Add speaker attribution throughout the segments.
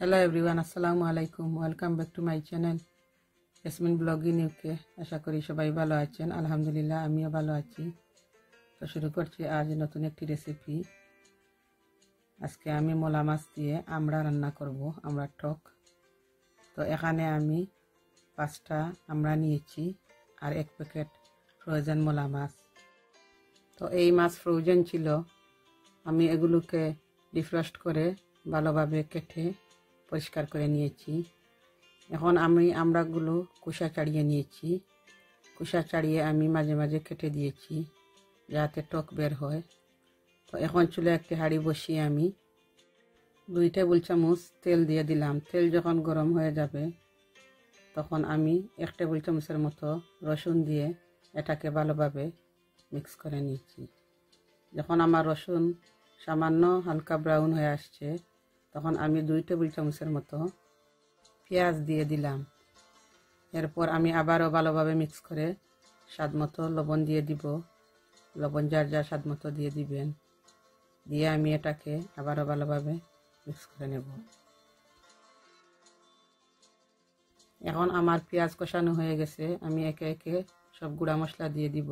Speaker 1: Hello everyone আসসালামু আলাইকুম welcome back to my channel Yasmin blogging UK আশা করি সবাই ভালো আছেন। আলহামদুলিল্লাহ, আমিও ভালো আছি। তো শুরু করছি আজ নতুন একটি রেসিপি আজকে আমি মোলা মাছ দিয়ে আমরা রান্না করব, আমরা টক। তো এখানে আমি পাঁচটা আমরা নিয়েছি আর এক প্যাকেট ফ্রোজেন মোলা মাছ। তো এই মাছ ফ্রোজেন ছিল, আমি এগুলোকে ডিফ্রস্ট করে ভালোভাবে কেটে পরিষ্কার করে নিয়েছি। এখন আমি আমড়াগুলো কুসা চাড়িয়ে নিয়েছি। কুসা চাড়িয়ে আমি মাঝে মাঝে কেটে দিয়েছি যাতে টক বের হয়। তো এখন চুলে একটি হাঁড়ি বসিয়ে আমি দুই টেবিল চামচ তেল দিয়ে দিলাম। তেল যখন গরম হয়ে যাবে, তখন আমি এক টেবিল চামচের মতো রসুন দিয়ে এটাকে ভালোভাবে মিক্স করে নিয়েছি। যখন আমার রসুন সামান্য হালকা ব্রাউন হয়ে আসছে তখন আমি দুই টেবিল চামচের মতো পেঁয়াজ দিয়ে দিলাম। এরপর আমি আবারও ভালোভাবে মিক্স করে স্বাদ মতো লবণ দিয়ে দিব। লবণ যার যার স্বাদ মতো দিয়ে দিবেন। দিয়ে আমি এটাকে আবারও ভালোভাবে মিক্স করে নেব। এখন আমার পেঁয়াজ কষানো হয়ে গেছে। আমি একে একে সব গুঁড়া মশলা দিয়ে দিব।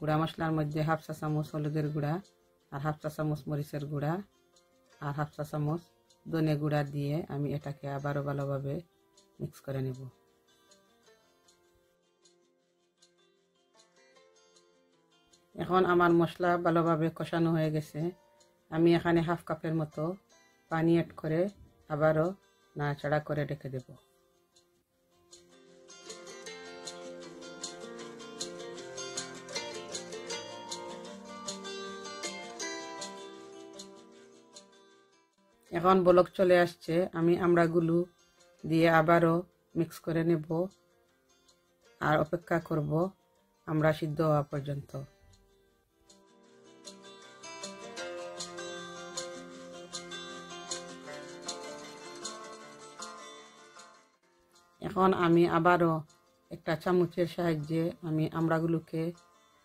Speaker 1: গুঁড়া মশলার মধ্যে হাফ চা চামচ হলুদের গুঁড়া আর হাফ চা চামচ মরিচের গুঁড়া। আর হাফ চা চামচ দনে গুঁড়া দিয়ে আমি এটাকে আবারও ভালোভাবে মিক্স করে নেব। এখন আমার মশলা ভালোভাবে কষানো হয়ে গেছে। আমি এখানে হাফ কাপের মতো পানি অ্যাড করে আবারও নাড়াচাড়া করে রেখে দেব। এখন বলক চলে আসছে, আমি আমড়াগুলো দিয়ে আবারও মিক্স করে নেব আর অপেক্ষা করব আমরা সিদ্ধ হওয়া পর্যন্ত। এখন আমি আবারও একটা চামচের সাহায্যে আমি আমড়াগুলোকে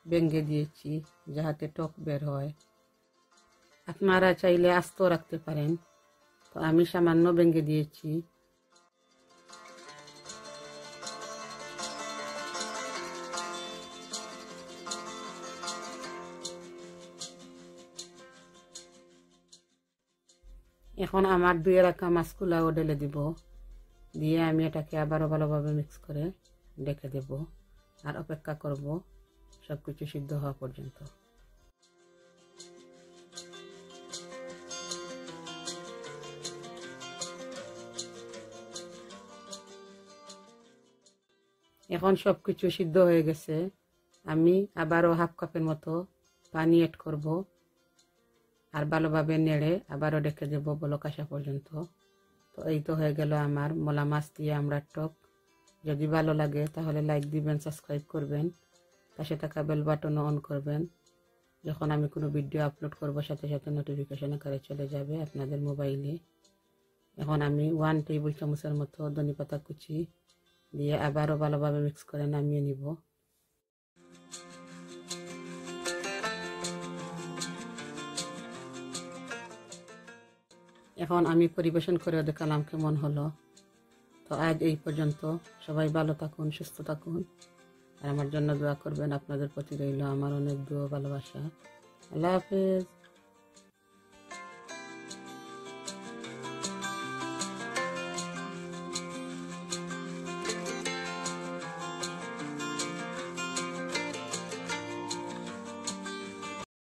Speaker 1: ভেঙে দিয়েছি যাহাতে টক বের হয়। আপনারা চাইলে আস্ত রাখতে পারেন। তো আমি সামান্য ভেঙে দিয়েছি। এখন আমার দুয়ে রাখা মাছগুলাও ঢেলে দিব। দিয়ে আমি এটাকে আবারও ভালোভাবে মিক্স করে ডেকে দেব। আর অপেক্ষা করব সব কিছু সিদ্ধ হওয়া পর্যন্ত। এখন সব কিছু সিদ্ধ হয়ে গেছে। আমি আবারও হাফ কাপের মতো পানি এড করব আর ভালোভাবে নেড়ে আবারও ডেকে দেবো বলক পর্যন্ত। তো এই তো হয়ে গেল আমার মোলা মাছ দিয়ে আমরা টক। যদি ভালো লাগে তাহলে লাইক দিবেন সাবস্ক্রাইব করবেন, পাশে থাকা বেল বাটনও অন করবেন। যখন আমি কোনো ভিডিও আপলোড করব, সাথে সাথে নোটিফিকেশন আকারে চলে যাবে আপনাদের মোবাইলে এখন আমি ওয়ান টেবিল চামচের মতো ধনি পাতা কুচি দিয়ে আবারও ভালোভাবে মিক্স করে নামিয়ে নিব। এখন আমি পরিবেশন করে দেখালাম কেমন হলো? তো আজ এই পর্যন্ত। সবাই ভালো থাকুন, সুস্থ থাকুন। আর আমার জন্য দোয়া করবেন, আপনাদের প্রতি রইল আমার অনেক দোয়া ভালোবাসা। আল্লাহ হাফেজ।